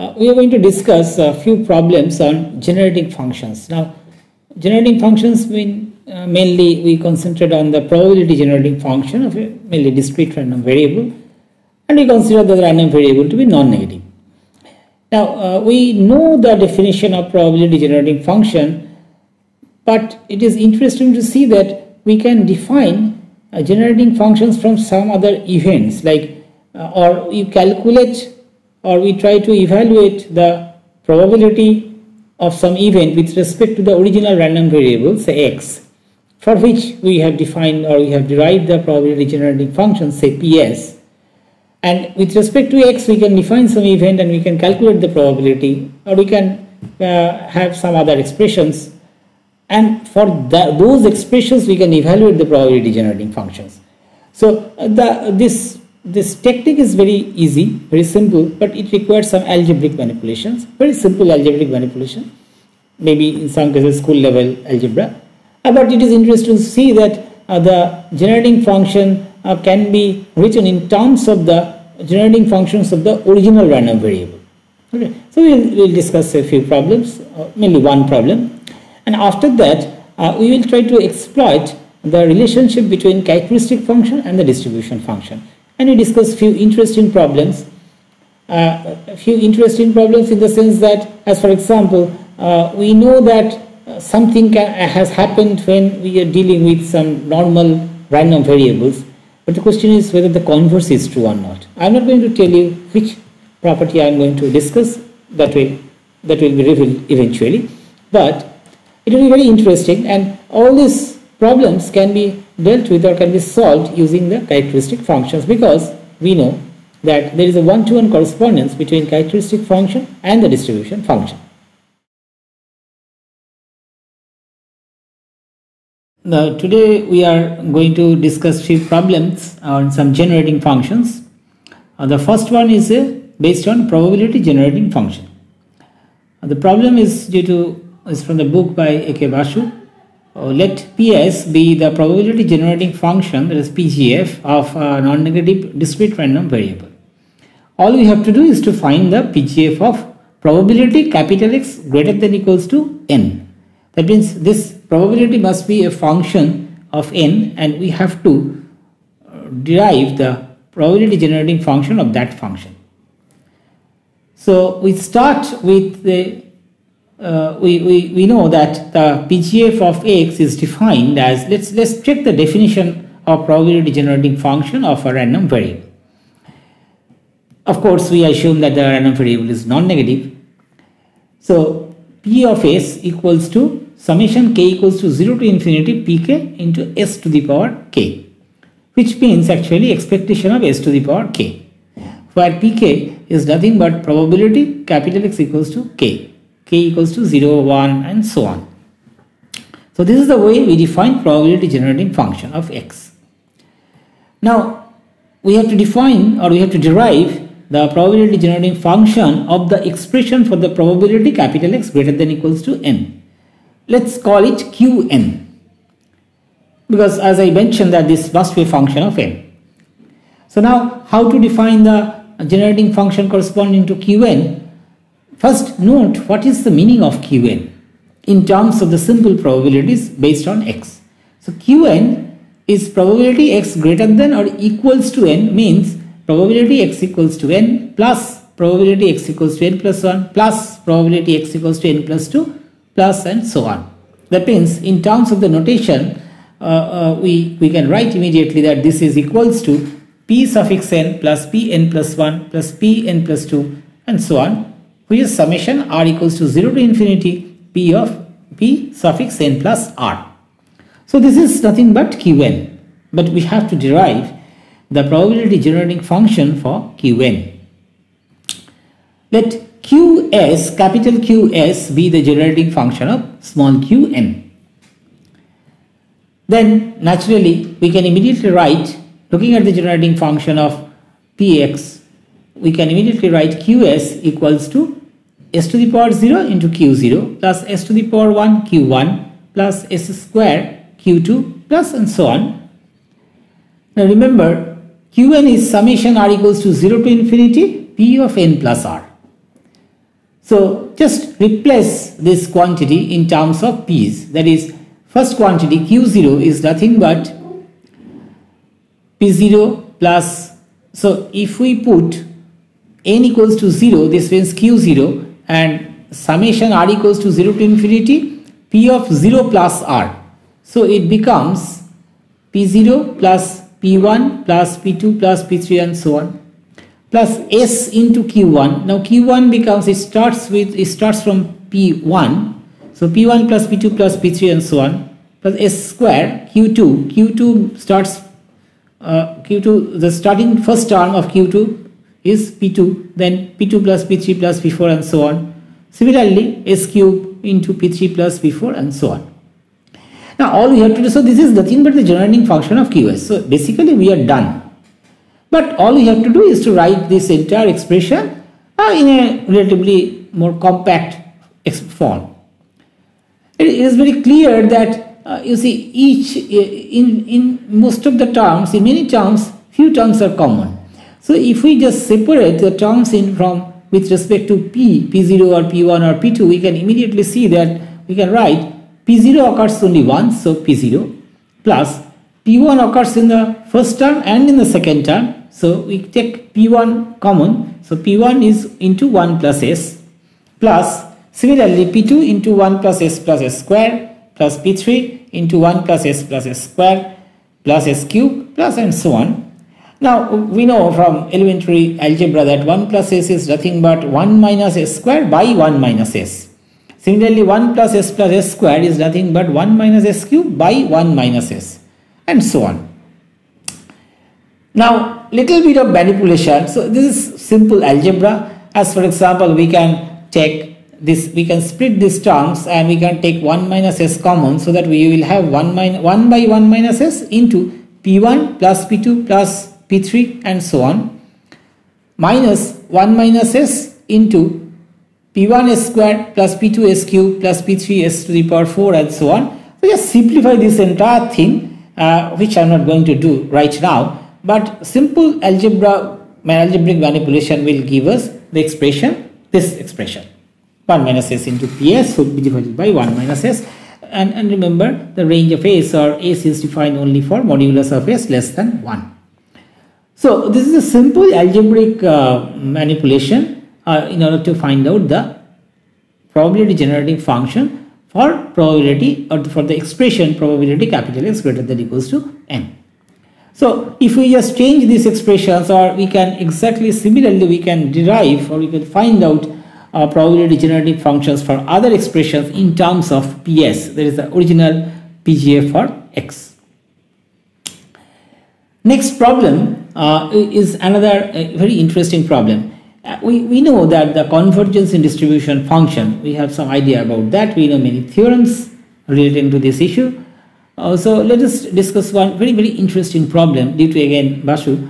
uh, we are going to discuss a few problems on generating functions. Now, generating functions mean uh, mainly we concentrate on the probability generating function of a mainly discrete random variable and we consider the random variable to be non-negative. Now, uh, we know the definition of probability generating function, but it is interesting to see that we can define uh, generating functions from some other events like uh, or you calculate or we try to evaluate the probability of some event with respect to the original random variable say x for which we have defined or we have derived the probability generating function say ps. And with respect to x we can define some event and we can calculate the probability or we can uh, have some other expressions. And for the, those expressions we can evaluate the probability generating functions. So uh, the this this technique is very easy, very simple, but it requires some algebraic manipulations, very simple algebraic manipulation, maybe in some cases school level algebra. Uh, but it is interesting to see that uh, the generating function uh, can be written in terms of the generating functions of the original random variable. Okay, so we will we'll discuss a few problems, uh, mainly one problem, and after that uh, we will try to exploit the relationship between characteristic function and the distribution function and we discuss few interesting problems. Uh, a few interesting problems in the sense that, as for example, uh, we know that uh, something can, has happened when we are dealing with some normal random variables, but the question is whether the converse is true or not. I am not going to tell you which property I am going to discuss, that will, that will be revealed eventually, but it will be very interesting and all these problems can be dealt with or can be solved using the characteristic functions because we know that there is a one-to-one -one correspondence between characteristic function and the distribution function. Now today we are going to discuss few problems on some generating functions. Uh, the first one is uh, based on probability generating function. Uh, the problem is due to is from the book by A.K. Basu let PS be the probability generating function that is PGF of a non-negative discrete random variable. All we have to do is to find the PGF of probability capital X greater than equals to n. That means this probability must be a function of n and we have to uh, derive the probability generating function of that function. So we start with the uh, we, we, we know that the PGF of x is defined as, let's, let's check the definition of probability generating function of a random variable. Of course, we assume that the random variable is non-negative. So, P of s equals to summation k equals to 0 to infinity pk into s to the power k, which means actually expectation of s to the power k, where pk is nothing but probability capital X equals to k k equals to 0, 1 and so on. So this is the way we define probability generating function of x. Now we have to define or we have to derive the probability generating function of the expression for the probability capital X greater than equals to n. Let's call it Qn because as I mentioned that this must be a function of n. So now how to define the generating function corresponding to Qn First, note what is the meaning of Qn in terms of the simple probabilities based on x. So Qn is probability x greater than or equals to n means probability x equals to n plus probability x equals to n plus 1 plus probability x equals to n plus 2 plus and so on. That means in terms of the notation uh, uh, we, we can write immediately that this is equals to p suffix n plus p n plus 1 plus p n plus 2 and so on which is summation r equals to 0 to infinity p of p suffix n plus r. So this is nothing but qn, but we have to derive the probability generating function for qn. Let qs, capital Qs be the generating function of small qn. Then naturally we can immediately write looking at the generating function of px we can immediately write qs equals to s to the power 0 into q0 plus s to the power 1 q1 plus s square q2 plus and so on. Now remember qn is summation r equals to 0 to infinity p of n plus r. So just replace this quantity in terms of p's. That is, first quantity q0 is nothing but p0 plus. So if we put n equals to 0, this means q0 and summation r equals to 0 to infinity p of 0 plus r. So it becomes p0 plus p1 plus p2 plus p3 and so on plus s into q1 now q1 becomes it starts with it starts from p1 so p1 plus p2 plus p3 and so on plus s square q2 q2 starts uh, q2 the starting first term of q2 is p2 then p2 plus p3 plus p4 and so on similarly s cube into p3 plus p4 and so on now all we have to do so this is nothing but the generating function of qs so basically we are done but all we have to do is to write this entire expression uh, in a relatively more compact form. It is very clear that uh, you see each uh, in, in most of the terms, in many terms, few terms are common. So if we just separate the terms in from with respect to p, p0 or p1 or p2, we can immediately see that we can write p0 occurs only once, so p0 plus p1 occurs in the first term and in the second term so we take P1 common. So P1 is into 1 plus S plus similarly P2 into 1 plus S plus S square plus P3 into 1 plus S plus S square plus S cube plus and so on. Now we know from elementary algebra that 1 plus S is nothing but 1 minus S square by 1 minus S. Similarly 1 plus S plus S square is nothing but 1 minus S cube by 1 minus S and so on. Now little bit of manipulation. So this is simple algebra. As for example, we can take this, we can split these terms and we can take 1 minus s common so that we will have 1, min 1 by 1 minus s into p1 plus p2 plus p3 and so on. Minus 1 minus s into p1 s squared plus p2 s cubed plus p3 s to the power 4 and so on. So just simplify this entire thing uh, which I am not going to do right now but simple algebra my algebraic manipulation will give us the expression this expression. 1 minus s into ps would be divided by 1 minus s. And, and remember the range of s or s is defined only for modulus of s less than 1 so this is a simple algebraic uh, manipulation uh, in order to find out the probability generating function for probability or for the expression probability capital X greater than equals to n. So if we just change these expressions or we can exactly similarly we can derive or we can find out uh, probability generating functions for other expressions in terms of PS that is the original PGF for X. Next problem uh, is another uh, very interesting problem. Uh, we, we know that the convergence in distribution function, we have some idea about that. We know many theorems relating to this issue. Uh, so let us discuss one very very interesting problem due to again Basu.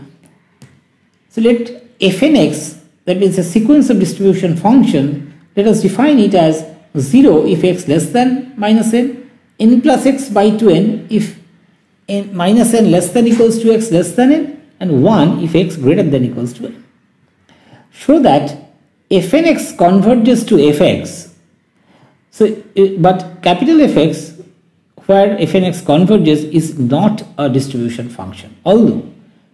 So let fnx that means a sequence of distribution function let us define it as 0 if x less than minus n, n plus x by 2n if n minus n less than equals to x less than n and 1 if x greater than equals to n. Show that fnx converges to fx. So, uh, but capital Fx where fnx converges is not a distribution function although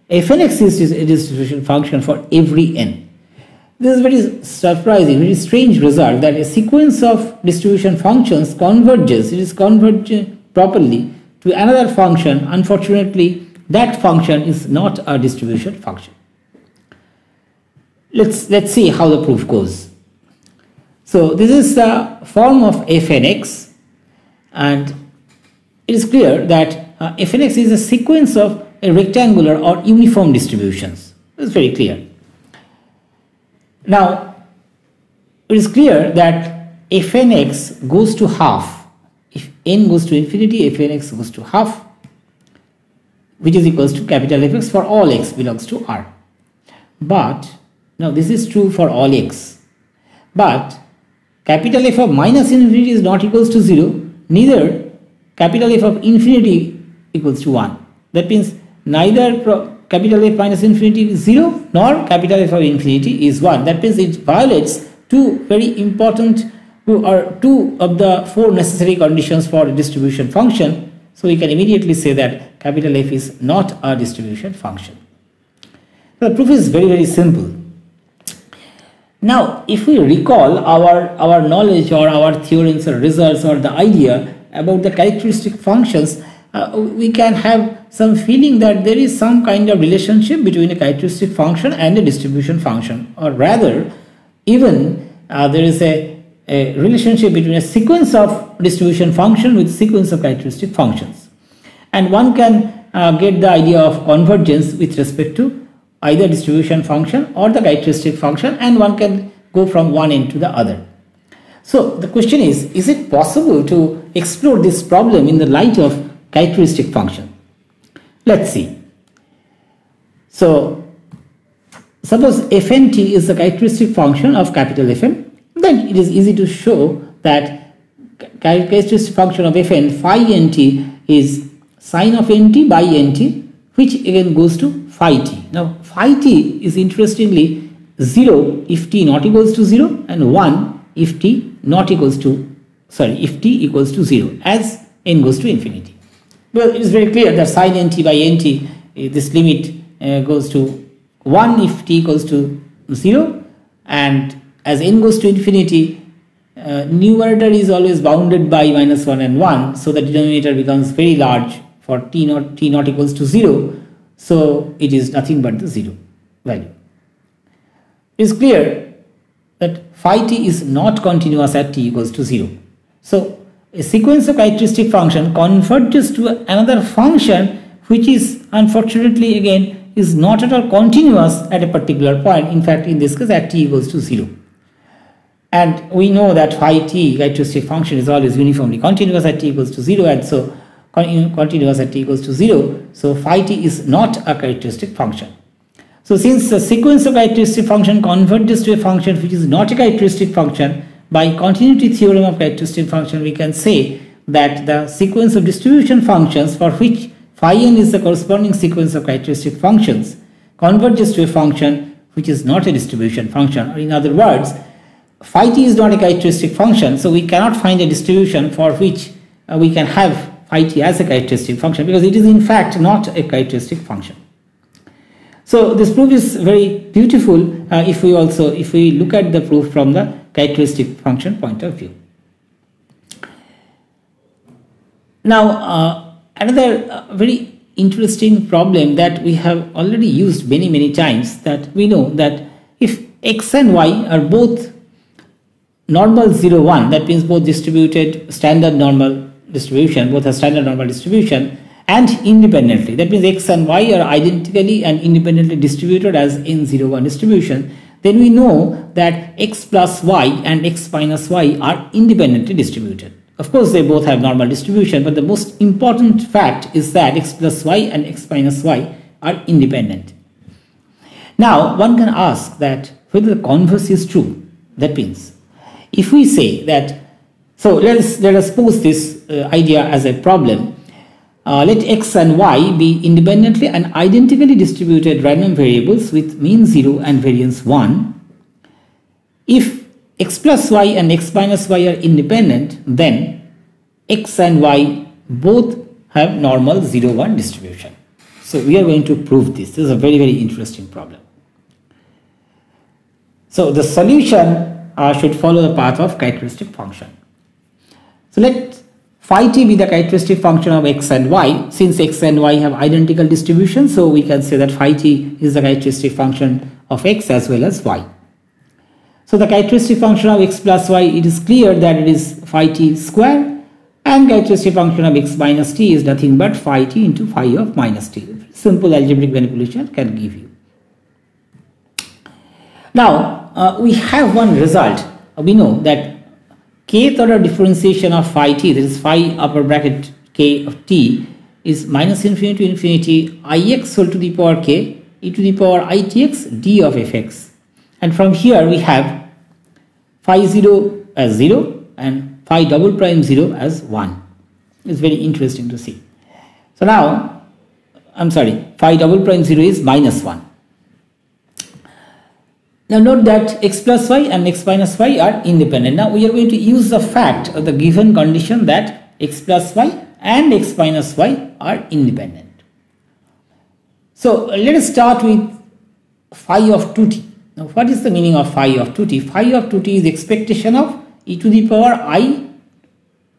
fnx is a distribution function for every n. This is very surprising, very strange result that a sequence of distribution functions converges, it is converging properly to another function. Unfortunately, that function is not a distribution function. Let's, let's see how the proof goes. So this is the form of fnx and it is clear that uh, fnx is a sequence of a rectangular or uniform distributions. It's very clear. Now, it is clear that fnx goes to half. If n goes to infinity, fnx goes to half, which is equals to capital Fx for all x belongs to R. But, now this is true for all x. But, capital F of minus infinity is not equals to 0, neither capital F of infinity equals to 1. That means neither capital F minus infinity is 0 nor capital F of infinity is 1. That means it violates two very important or two of the four necessary conditions for a distribution function. So we can immediately say that capital F is not a distribution function. The proof is very very simple. Now if we recall our, our knowledge or our theorems or results or the idea about the characteristic functions, uh, we can have some feeling that there is some kind of relationship between a characteristic function and a distribution function or rather even uh, there is a, a, relationship between a sequence of distribution function with sequence of characteristic functions and one can uh, get the idea of convergence with respect to either distribution function or the characteristic function and one can go from one end to the other. So the question is, is it possible to explore this problem in the light of characteristic function? Let's see. So suppose fnt is the characteristic function of capital Fn, then it is easy to show that characteristic function of Fn phi nt is sine of nt by nt which again goes to phi t. Now phi t is interestingly 0 if t not equals to 0 and 1 if t not equals to sorry if t equals to 0 as n goes to infinity. Well it is very clear that sine nt by nt uh, this limit uh, goes to 1 if t equals to 0 and as n goes to infinity uh, numerator is always bounded by minus 1 and 1 so the denominator becomes very large for t not t not equals to 0 so it is nothing but the 0 value. It is clear that phi t is not continuous at t equals to 0 so a sequence of characteristic function converges to another function which is unfortunately again is not at all continuous at a particular point. In fact in this case at t equals to 0 and we know that phi t characteristic function is always uniformly continuous at t equals to 0 and so continuous at t equals to 0. So phi t is not a characteristic function. So since the sequence of characteristic function converges to a function which is not a characteristic function, by continuity theorem of characteristic function we can say that the sequence of distribution functions for which phi n is the corresponding sequence of characteristic functions converges to a function which is not a distribution function or in other words phi t is not a characteristic function so we cannot find a distribution for which uh, we can have phi t as a characteristic function because it is in fact not a characteristic function. So this proof is very beautiful uh, if we also if we look at the proof from the characteristic function point of view. Now uh, another uh, very interesting problem that we have already used many many times that we know that if x and y are both normal 0 1 that means both distributed standard normal distribution, both a standard normal distribution and independently. That means x and y are identically and independently distributed as n01 distribution. Then we know that x plus y and x minus y are independently distributed. Of course, they both have normal distribution, but the most important fact is that x plus y and x minus y are independent. Now, one can ask that whether the converse is true. That means, if we say that so let us, let us pose this uh, idea as a problem. Uh, let x and y be independently and identically distributed random variables with mean 0 and variance 1. If x plus y and x minus y are independent, then x and y both have normal 0 1 distribution. So we are going to prove this. This is a very very interesting problem. So the solution uh, should follow the path of characteristic function. So let phi t be the characteristic function of x and y. Since x and y have identical distribution, so we can say that phi t is the characteristic function of x as well as y. So the characteristic function of x plus y, it is clear that it is phi t square and characteristic function of x minus t is nothing but phi t into phi of minus t. Simple algebraic manipulation can give you. Now, uh, we have one result. We know that kth order differentiation of phi t, that is phi upper bracket k of t, is minus infinity to infinity ix whole to the power k e to the power itx d of fx. And from here we have phi 0 as 0 and phi double prime 0 as 1. It's very interesting to see. So now, I'm sorry, phi double prime 0 is minus 1. Now note that x plus y and x minus y are independent. Now we are going to use the fact of the given condition that x plus y and x minus y are independent. So let us start with phi of 2t. Now what is the meaning of phi of 2t? Phi of 2t is expectation of e to the power i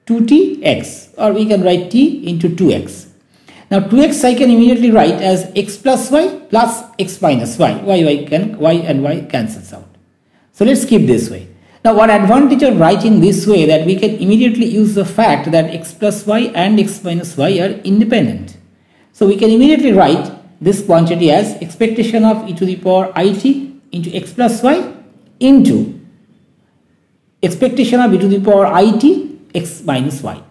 2t x or we can write t into 2x. Now 2x I can immediately write as x plus y plus x minus y. y, y, can, y and y cancels out. So let's keep this way. Now one advantage of writing this way that we can immediately use the fact that x plus y and x minus y are independent. So we can immediately write this quantity as expectation of e to the power it into x plus y into expectation of e to the power it x minus y.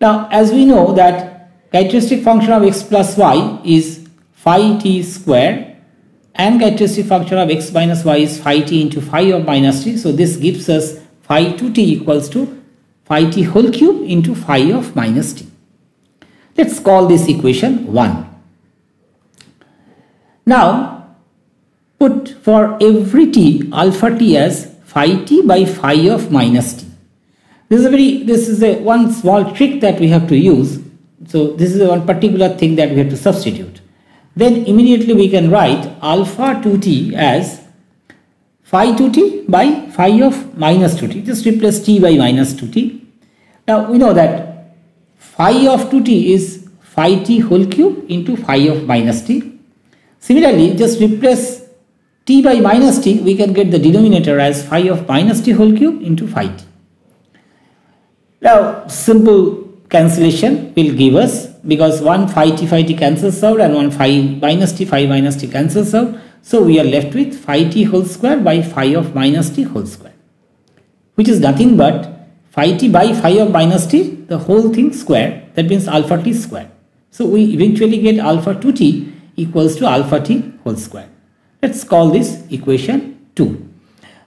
Now as we know that characteristic function of x plus y is phi t square and characteristic function of x minus y is phi t into phi of minus t. So this gives us phi 2t equals to phi t whole cube into phi of minus t. Let's call this equation 1. Now put for every t alpha t as phi t by phi of minus t. This is a very this is a one small trick that we have to use so this is one particular thing that we have to substitute. Then immediately we can write alpha 2t as phi 2t by phi of minus 2t. Just replace t by minus 2t. Now we know that phi of 2t is phi t whole cube into phi of minus t. Similarly, just replace t by minus t, we can get the denominator as phi of minus t whole cube into phi t. Now, simple cancellation will give us because one phi t phi t cancels out and one phi minus t phi minus t cancels out. So we are left with phi t whole square by phi of minus t whole square which is nothing but phi t by phi of minus t the whole thing square that means alpha t square. So we eventually get alpha 2t equals to alpha t whole square. Let's call this equation 2.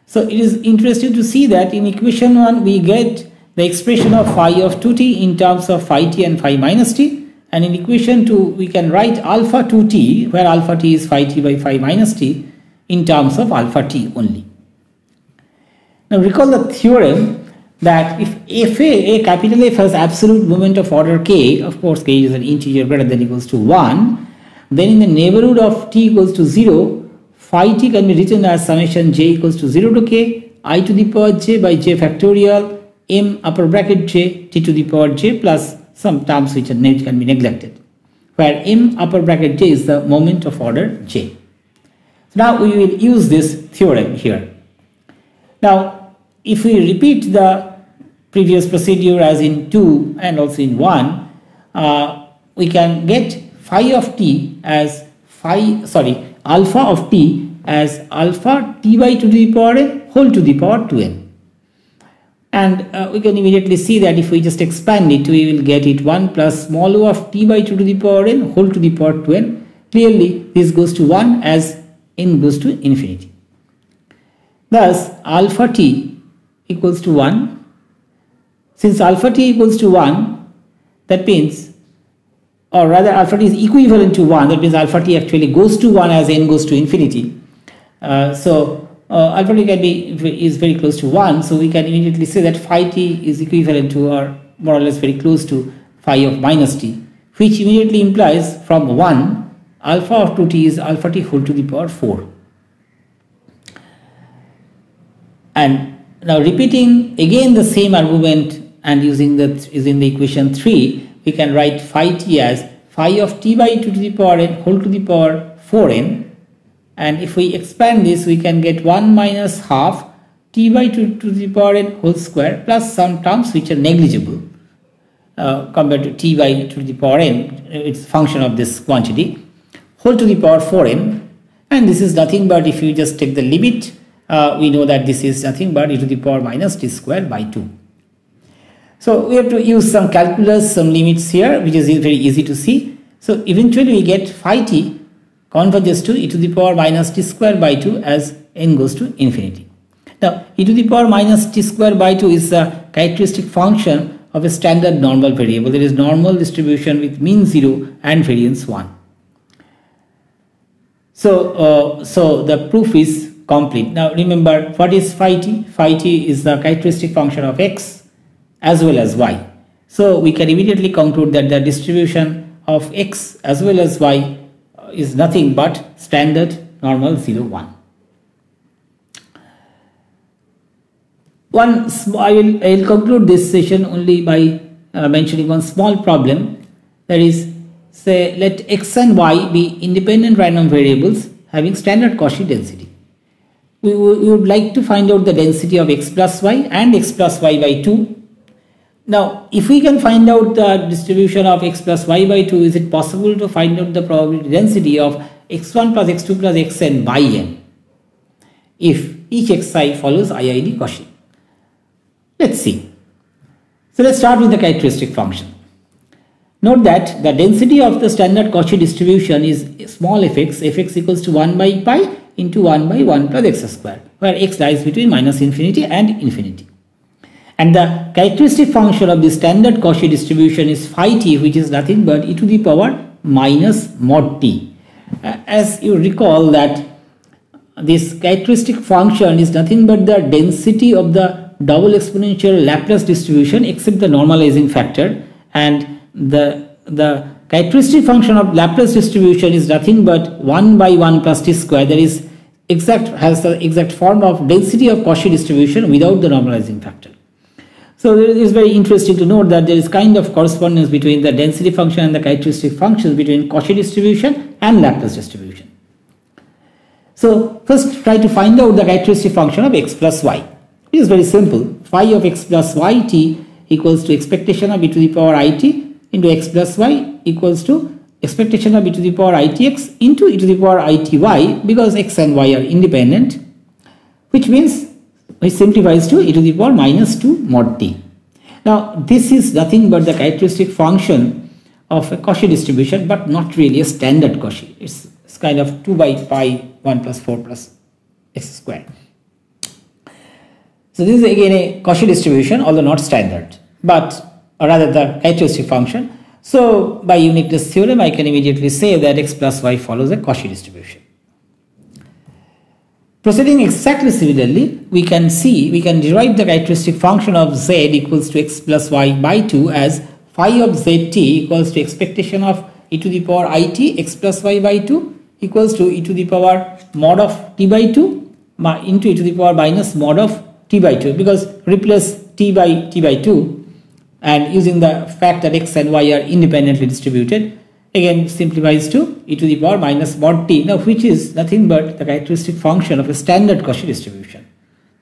So it is interesting to see that in equation 1 we get the expression of phi of 2t in terms of phi t and phi minus t and in equation 2 we can write alpha 2t where alpha t is phi t by phi minus t in terms of alpha t only. Now recall the theorem that if fa a capital F has absolute moment of order k of course k is an integer greater than equals to 1 then in the neighborhood of t equals to 0 phi t can be written as summation j equals to 0 to k i to the power j by j factorial m upper bracket j t to the power j plus some terms which are can be neglected where m upper bracket j is the moment of order j. So now we will use this theorem here. Now if we repeat the previous procedure as in 2 and also in 1 uh, we can get phi of t as phi sorry alpha of t as alpha t by 2 to the power n whole to the power 2n and uh, we can immediately see that if we just expand it we will get it 1 plus small o of t by 2 to the power n whole to the power 2n clearly this goes to 1 as n goes to infinity. Thus alpha t equals to 1 since alpha t equals to 1 that means or rather alpha t is equivalent to 1 that means alpha t actually goes to 1 as n goes to infinity. Uh, so uh, alpha t can be is very close to 1 so we can immediately say that phi t is equivalent to or more or less very close to phi of minus t which immediately implies from 1 alpha of 2t is alpha t whole to the power 4 and now repeating again the same argument and using the using the equation 3 we can write phi t as phi of t by 2 to the power n whole to the power 4n and if we expand this we can get 1 minus half t by 2 to the power n whole square plus some terms which are negligible. Uh, compared to t by 2 to the power n it's function of this quantity whole to the power 4n and this is nothing but if you just take the limit uh, we know that this is nothing but e to the power minus t square by 2 so we have to use some calculus some limits here which is very easy to see. So eventually we get phi t converges to e to the power minus t square by 2 as n goes to infinity. Now e to the power minus t square by 2 is a characteristic function of a standard normal variable. There is normal distribution with mean 0 and variance 1. So, uh, so the proof is complete. Now remember what is phi t? Phi t is the characteristic function of x as well as y. So we can immediately conclude that the distribution of x as well as y is nothing but standard normal 0 1. One, I will, I will conclude this session only by uh, mentioning one small problem that is say let x and y be independent random variables having standard Cauchy density. We, we would like to find out the density of x plus y and x plus y by 2 now, if we can find out the distribution of x plus y by 2, is it possible to find out the probability density of x1 plus x2 plus xn by n if each xi follows IID Cauchy? Let's see. So let's start with the characteristic function. Note that the density of the standard Cauchy distribution is small fx, fx equals to 1 by pi into 1 by 1 plus x square, where x lies between minus infinity and infinity. And the characteristic function of the standard Cauchy distribution is phi t which is nothing but e to the power minus mod t. Uh, as you recall that this characteristic function is nothing but the density of the double exponential Laplace distribution except the normalizing factor and the the characteristic function of Laplace distribution is nothing but 1 by 1 plus t square that is exact has the exact form of density of Cauchy distribution without the normalizing factor. So it is very interesting to note that there is kind of correspondence between the density function and the characteristic functions between Cauchy distribution and Laplace distribution. So first try to find out the characteristic function of x plus y. It is very simple. Phi of x plus yt equals to expectation of e to the power it into x plus y equals to expectation of e to the power itx into e to the power ity because x and y are independent which means which simplifies to e to the power minus 2 mod t. Now this is nothing but the characteristic function of a Cauchy distribution but not really a standard Cauchy. It's, it's kind of 2 by pi 1 plus 4 plus x square. So this is again a Cauchy distribution although not standard but rather the characteristic function. So by uniqueness theorem I can immediately say that x plus y follows a Cauchy distribution. Proceeding exactly similarly, we can see, we can derive the characteristic function of z equals to x plus y by 2 as phi of zt equals to expectation of e to the power it x plus y by 2 equals to e to the power mod of t by 2 into e to the power minus mod of t by 2 because replace t by t by 2 and using the fact that x and y are independently distributed again simplifies to e to the power minus mod t now which is nothing but the characteristic function of a standard Cauchy distribution.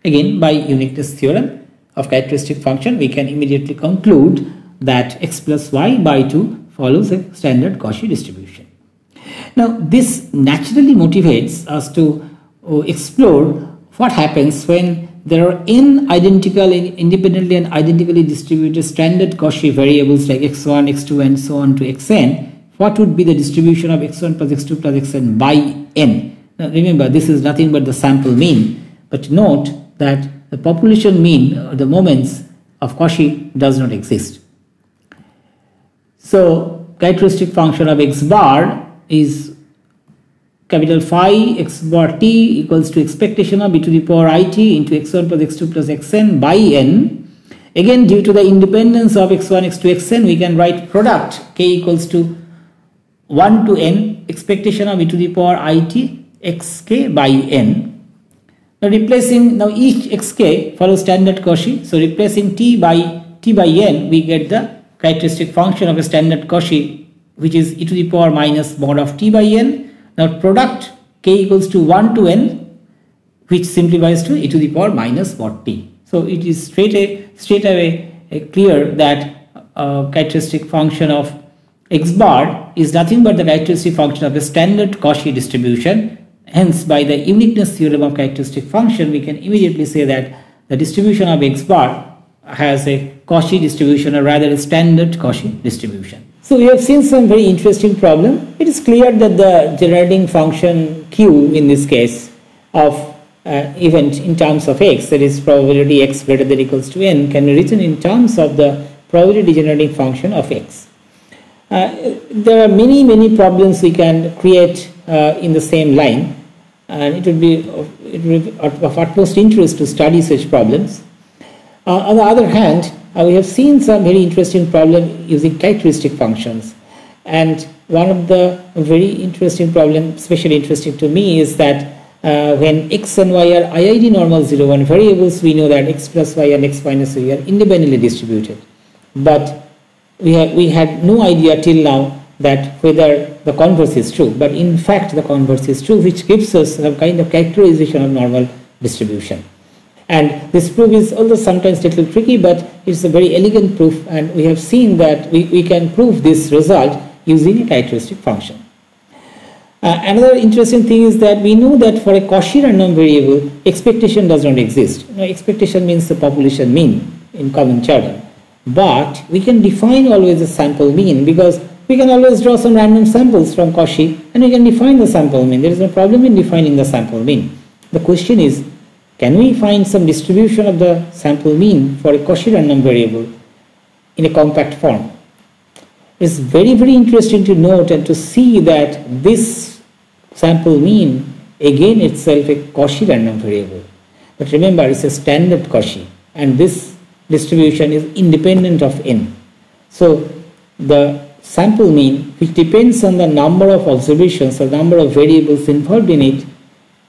Again by uniqueness theorem of characteristic function we can immediately conclude that x plus y by 2 follows a standard Cauchy distribution. Now this naturally motivates us to uh, explore what happens when there are n identical independently and identically distributed standard Cauchy variables like x1, x2 and so on to xn what would be the distribution of x1 plus x2 plus xn by n. Now remember this is nothing but the sample mean but note that the population mean or the moments of Cauchy does not exist. So characteristic function of x bar is capital phi x bar t equals to expectation of e to the power it into x1 plus x2 plus xn by n. Again due to the independence of x1, x2, xn we can write product k equals to 1 to n expectation of e to the power it xk by n. Now replacing now each xk follows standard Cauchy. So replacing t by t by n we get the characteristic function of a standard Cauchy which is e to the power minus mod of t by n. Now product k equals to 1 to n which simplifies to e to the power minus mod t. So it is straight, a, straight away clear that uh, characteristic function of x bar is nothing but the characteristic function of a standard Cauchy distribution. Hence, by the uniqueness theorem of characteristic function, we can immediately say that the distribution of x bar has a Cauchy distribution or rather a standard Cauchy distribution. So we have seen some very interesting problem. It is clear that the generating function q in this case of uh, event in terms of x that is probability x greater than equals to n can be written in terms of the probability generating function of x. Uh, there are many, many problems we can create uh, in the same line and it would be, it would be of utmost interest to study such problems. Uh, on the other hand, we have seen some very interesting problem using characteristic functions and one of the very interesting problem, especially interesting to me, is that uh, when x and y are IID normal 0 1 variables, we know that x plus y and x minus y are independently distributed. But we, we had no idea till now that whether the converse is true. But in fact, the converse is true, which gives us some kind of characterization of normal distribution. And this proof is also sometimes a little tricky, but it's a very elegant proof, and we have seen that we, we can prove this result using a characteristic function. Uh, another interesting thing is that we know that for a Cauchy random variable, expectation does not exist. Know, expectation means the population mean in common jargon. But we can define always a sample mean because we can always draw some random samples from Cauchy and we can define the sample mean. There is no problem in defining the sample mean. The question is, can we find some distribution of the sample mean for a Cauchy random variable in a compact form? It's very, very interesting to note and to see that this sample mean again itself a Cauchy random variable. But remember, it's a standard Cauchy and this distribution is independent of n. So the sample mean, which depends on the number of observations or number of variables involved in it,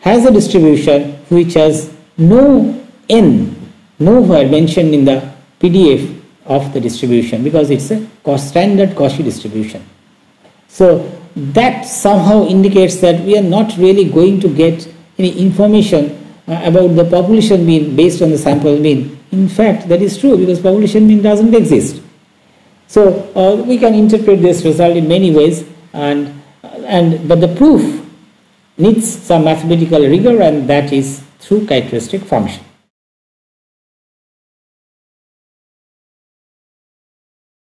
has a distribution which has no n, nowhere mentioned in the PDF of the distribution because it's a standard Cauchy distribution. So that somehow indicates that we are not really going to get any information about the population mean based on the sample mean. In fact, that is true because population mean doesn't exist. So uh, we can interpret this result in many ways, and and but the proof needs some mathematical rigor, and that is through characteristic function.